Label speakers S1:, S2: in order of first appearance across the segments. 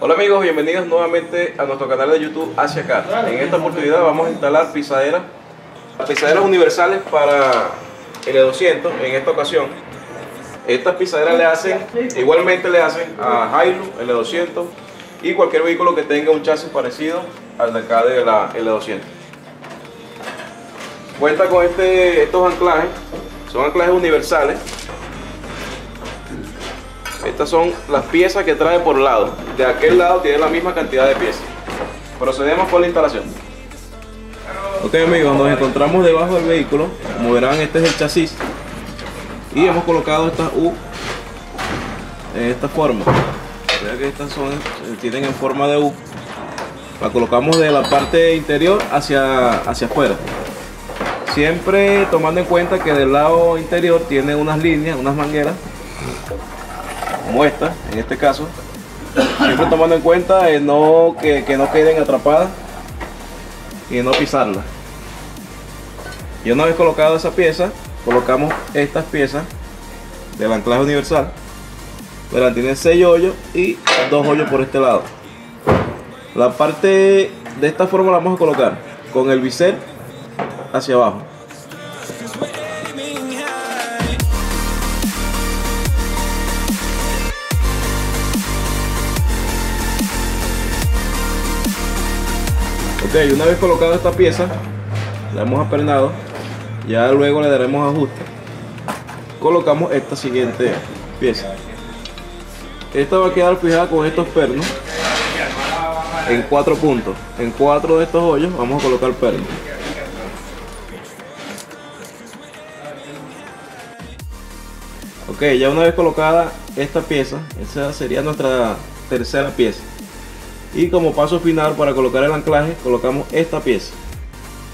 S1: Hola amigos, bienvenidos nuevamente a nuestro canal de YouTube Hacia Acá. En esta oportunidad vamos a instalar pisaderas, pisaderas universales para L200 en esta ocasión. Estas pisaderas le hacen, igualmente le hacen a Hilux, L200 y cualquier vehículo que tenga un chasis parecido al de acá de la L200. Cuenta con este, estos anclajes, son anclajes universales estas son las piezas que trae por lado. De aquel lado tiene la misma cantidad de piezas. Procedemos con la instalación. Ok amigos, nos encontramos debajo del vehículo. Como verán, este es el chasis. Y hemos colocado estas U en esta forma. Vean que estas son, tienen en forma de U. La colocamos de la parte interior hacia, hacia afuera. Siempre tomando en cuenta que del lado interior tiene unas líneas, unas mangueras como esta, en este caso, siempre tomando en cuenta no, que, no queden atrapadas y no pisarlas. Y una vez colocado esa pieza, colocamos estas piezas del anclaje universal. Verán, tiene 6 hoyos y dos hoyos por este lado. La parte de esta forma la vamos a colocar con el bisel hacia abajo. Ok, una vez colocado esta pieza, la hemos apernado, ya luego le daremos ajuste. Colocamos esta siguiente pieza. Esta va a quedar fijada con estos pernos en cuatro puntos. En cuatro de estos hoyos vamos a colocar pernos. Ok, ya una vez colocada esta pieza, esa sería nuestra tercera pieza y como paso final para colocar el anclaje colocamos esta pieza.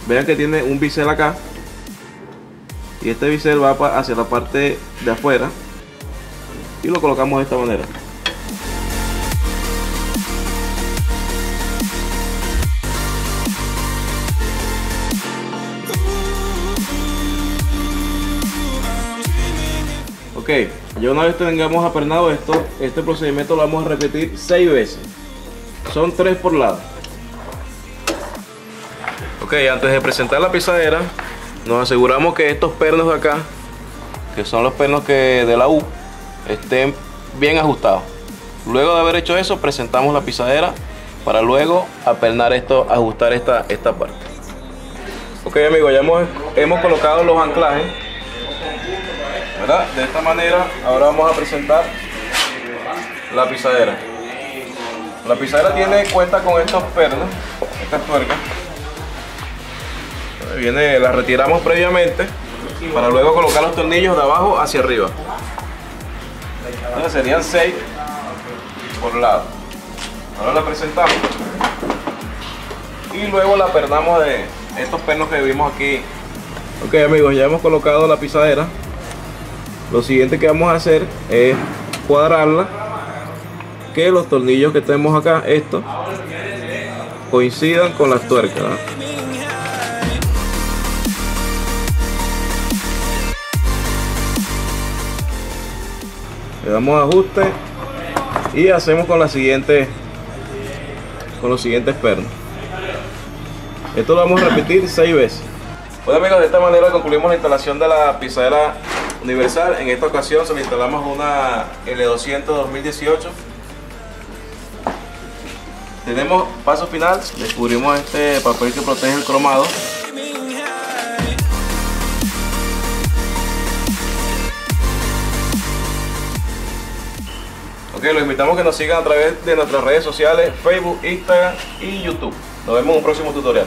S1: Vean que tiene un bisel acá. Y este bisel va hacia la parte de afuera. Y lo colocamos de esta manera. Ok ya una vez tengamos apernado esto este procedimiento lo vamos a repetir seis veces son tres por lado. Ok, antes de presentar la pisadera, nos aseguramos que estos pernos de acá, que son los pernos que de la U, estén bien ajustados. Luego de haber hecho eso, presentamos la pisadera para luego apernar esto, ajustar esta, esta parte. Ok amigos, ya hemos, hemos colocado los anclajes. ¿verdad? De esta manera, ahora vamos a presentar la pisadera. La pisadera tiene cuenta con estos pernos, estas tuercas. Viene, las retiramos previamente para luego colocar los tornillos de abajo hacia arriba. Entonces serían 6 por lado. Ahora la presentamos y luego la pernamos de estos pernos que vimos aquí. Ok amigos, ya hemos colocado la pisadera. Lo siguiente que vamos a hacer es cuadrarla que los tornillos que tenemos acá, estos, coincidan con las tuercas. Le damos ajuste y hacemos con la siguiente con los siguientes pernos. Esto lo vamos a repetir seis veces. Bueno amigos, de esta manera concluimos la instalación de la pisadera universal. En esta ocasión se le instalamos una L200 2018 tenemos paso final, descubrimos este papel que protege el cromado. Ok, los invitamos a que nos sigan a través de nuestras redes sociales, Facebook, Instagram y YouTube. Nos vemos en un próximo tutorial.